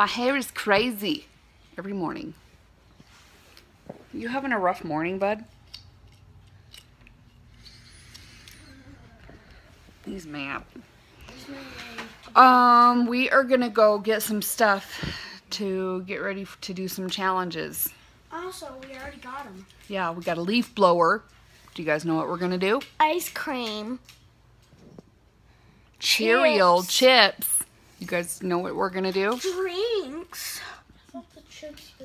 My hair is crazy every morning. You having a rough morning, bud? He's mad. Um, we are gonna go get some stuff to get ready to do some challenges. Also, we already got them. Yeah, we got a leaf blower. Do you guys know what we're gonna do? Ice cream. Cereal chips. You guys know what we're gonna do? Drinks.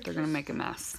They're gonna make a mess.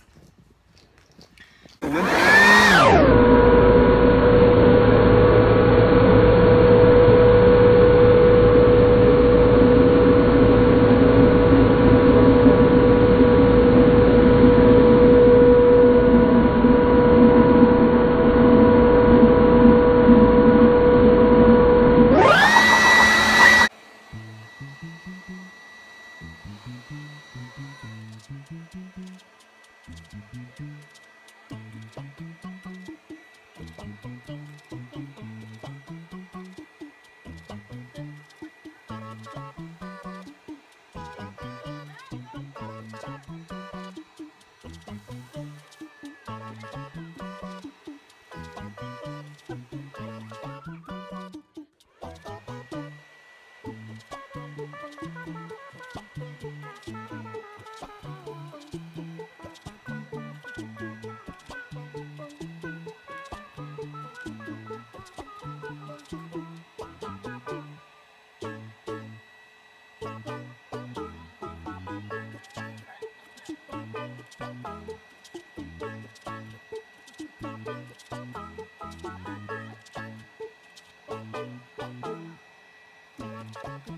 Thank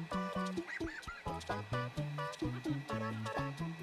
you.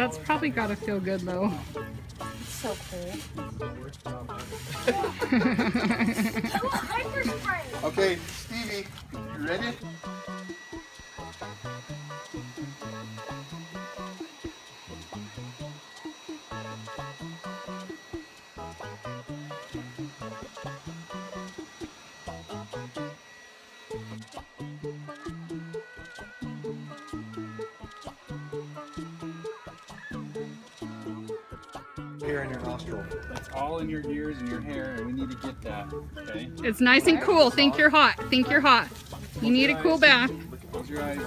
That's probably gotta feel good though. It's So cool. Okay, Stevie, you ready? Hair in your nostril. It's all in your ears and your hair, and we need to get that. Okay. It's nice and cool. Think you're hot. Think you're hot. You need a cool bath. Close your eyes.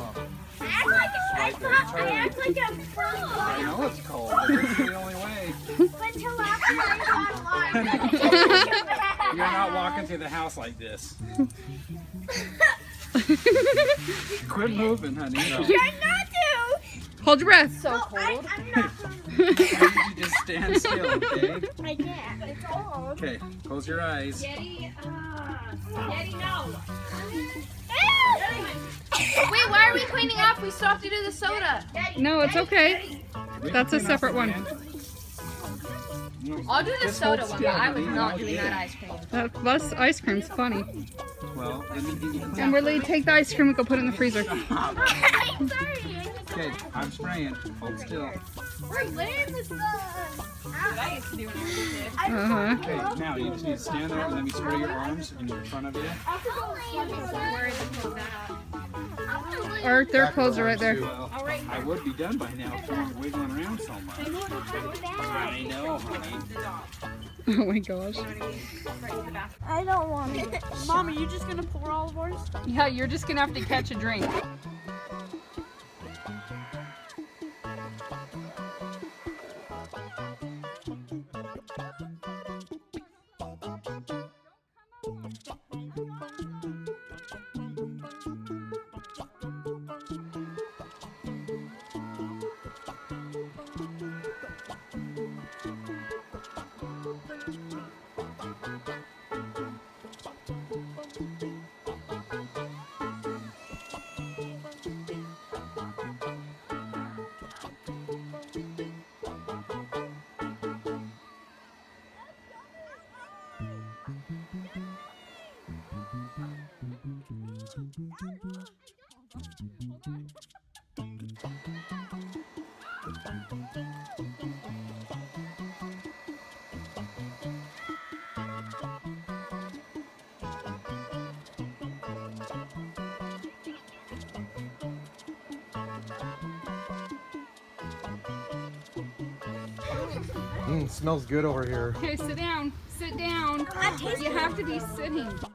I act like, I thought, I act like I'm I know it's cold. But this is the only way. But till after I got You're not walking through the house like this. Quit moving, honey. No. You're not to. Hold your breath. So cold. I, I'm not. you just stand still, okay? I can't. It's cold. Okay, close your eyes. Daddy, uh, Daddy, no. Wait, Wait, why are we cleaning up? We still have to do the soda. No, it's okay. We That's a separate one. I'll do the just soda one, but I was not doing that ice cream. That bus ice cream's funny. Well, then you can And Ridley, take the ice cream and go put it in the freezer. I'm sorry. Okay, I'm spraying. Hold still. We're laying the sun. I used to do when I was a kid. Okay, now you just need to stand there and let me spray your arms in front of you. Worried to pull that. Or their clothes are right there. Well, uh, I would be done by now if you're wiggling around so much. I know, honey. Oh my gosh. I don't want it. Mom, are you just gonna pour all of ours? Yeah, you're just gonna have to catch a drink. Mm, smells good over here. Okay, sit down. Sit down. You have to be sitting.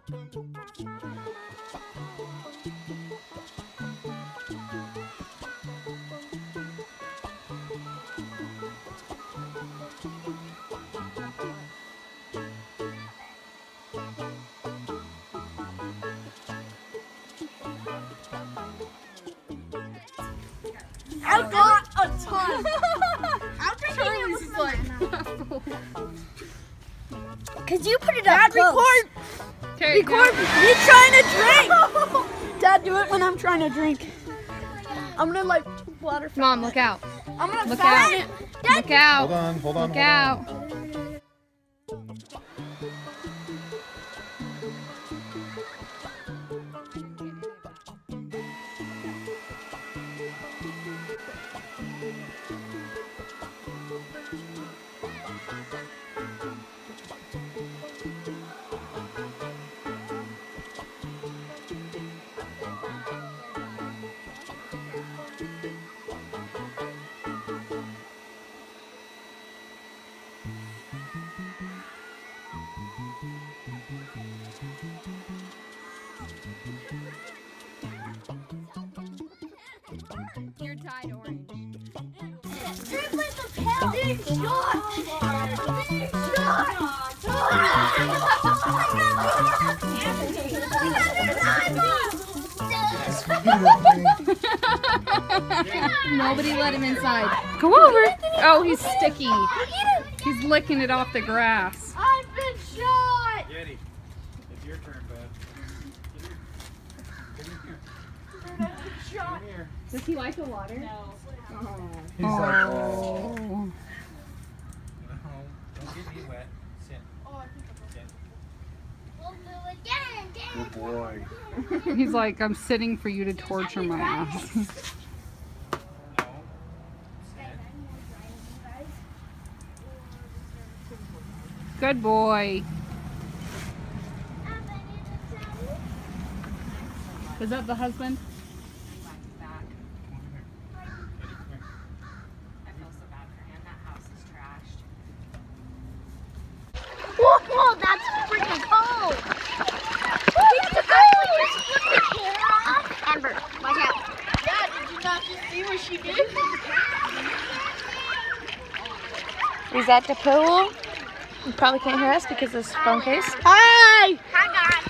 I got a ton. I'm Charlie's is like. Cause you put it up Dad, close. record. Okay, Record me trying to drink. Dad, do it when I'm trying to drink. I'm gonna like water. Mom, look out. I'm gonna Look out. it. Dad, Look Hold on, hold on, Look hold out. on. You're tied orange. drink like hell. Big shot. Big shot. Nobody let him inside. Go over. Oh, he's sticky. He's licking it off the grass. I've been shot. Yeti, it's your turn, bud. Come here. Come here. Does he like the water? No. He's like, oh. Oh. No, don't get me wet. Sit. Sit. We'll do it again. Good boy. He's like, I'm sitting for you to torture my ass. Good boy. Is that the husband? is at the pool. You probably can't hear us because of this phone case. Hi! Hi, guys.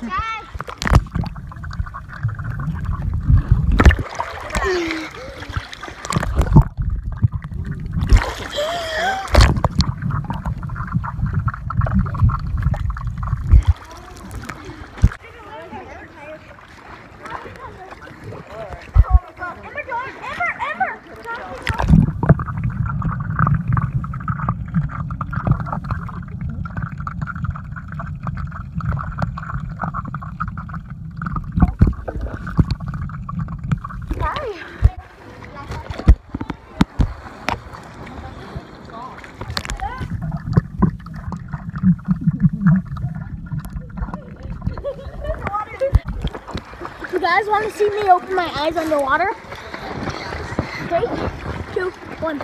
Guys! Guys want to see me open my eyes underwater? Three, two, one.